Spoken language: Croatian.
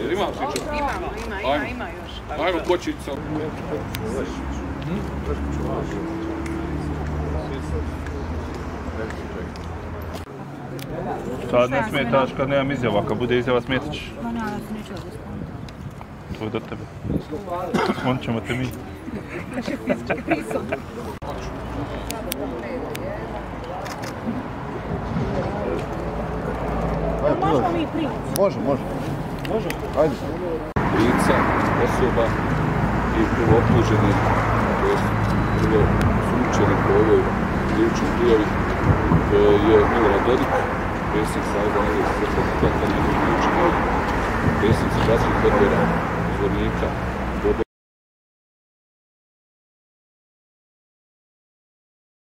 Jel ima priča? Imamo, ima, ima, ima još. Ajmo kočica. Sad ne smetaš kad nemam izjava, kad bude izjava ćeš. Ma naravno se neću odgovoriti. To je do tebe. Sklonit ćemo te mi. Možemo mi pričati. Može, može. Može. Ajde. lica, osoba i prvo optuženi, to jest prvo sumučeni po ovoj krivičnoj prijavi je Milorad Dodik, predsjednik Savjeza Negovih Srpskog demokrata, njegov ključni predsjednici gradskih odbora, zvornika,